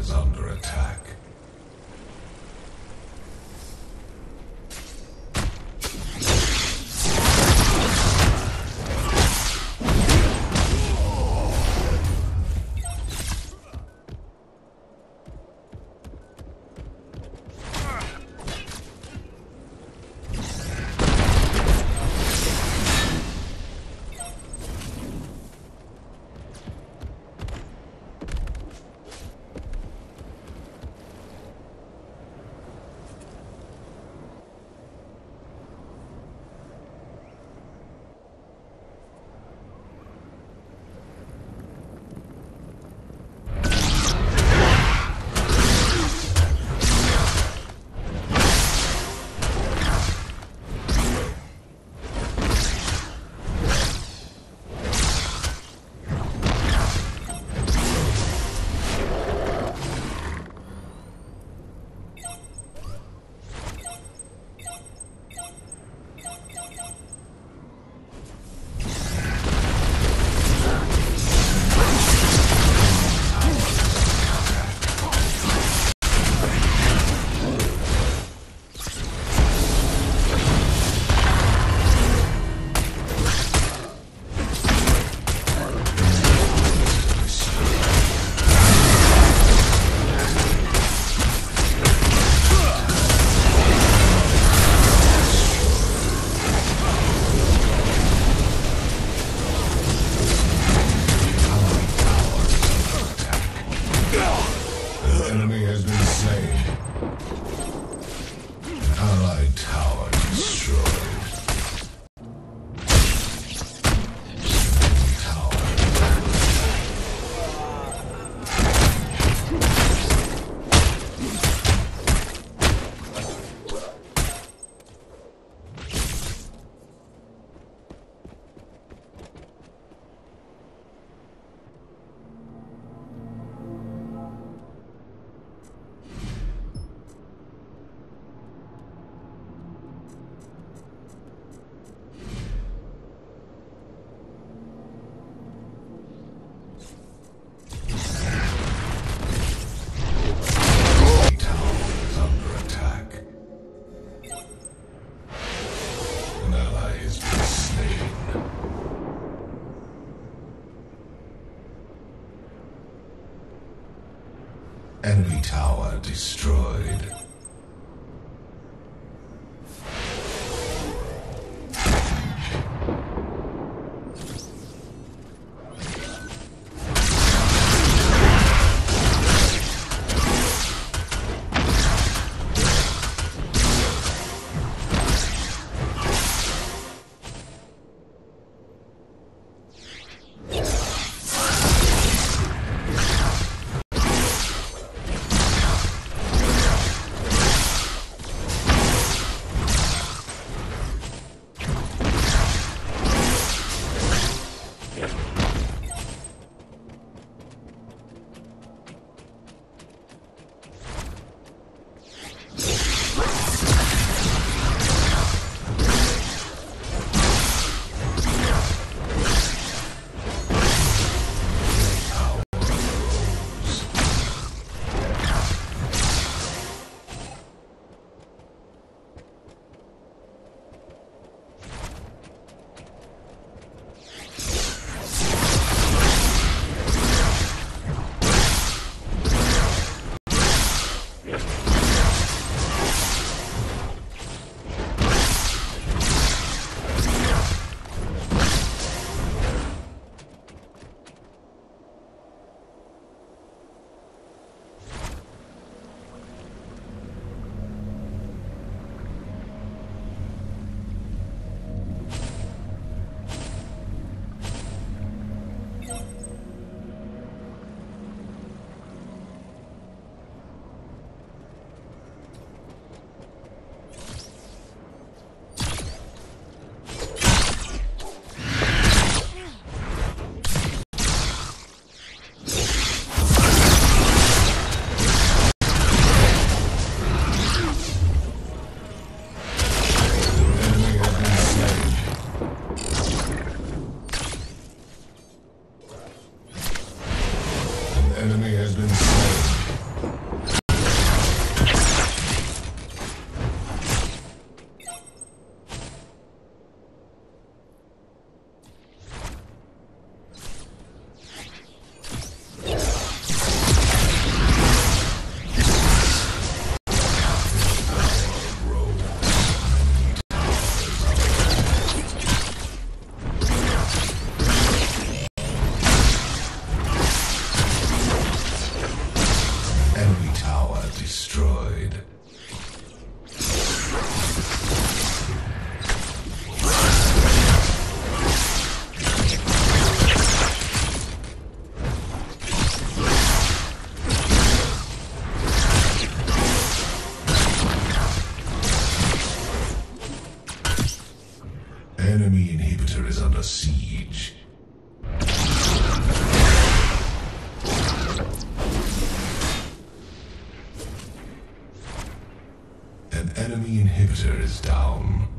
is under attack. user is down.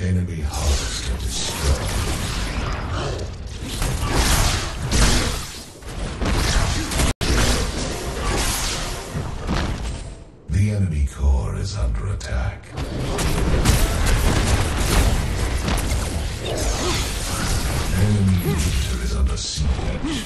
Enemy harvester destroyed. The enemy core is under attack. Enemy inhibitor is under siege.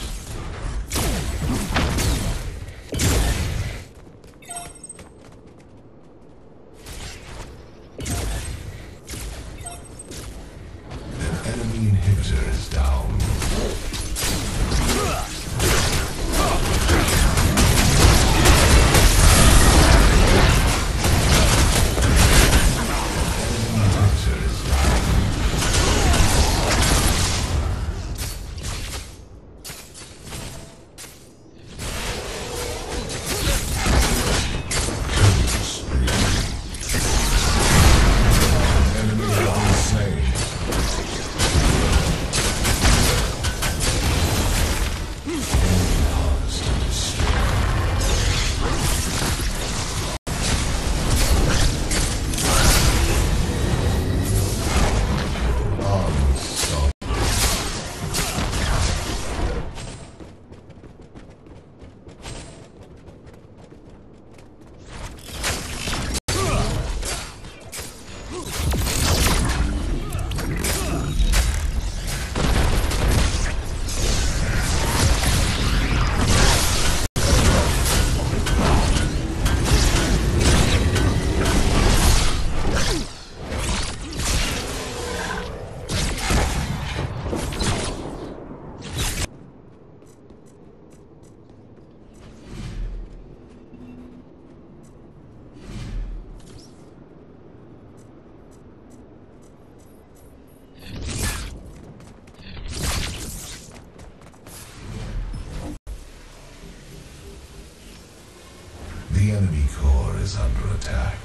is under attack.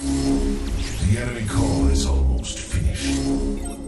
The enemy core is almost finished.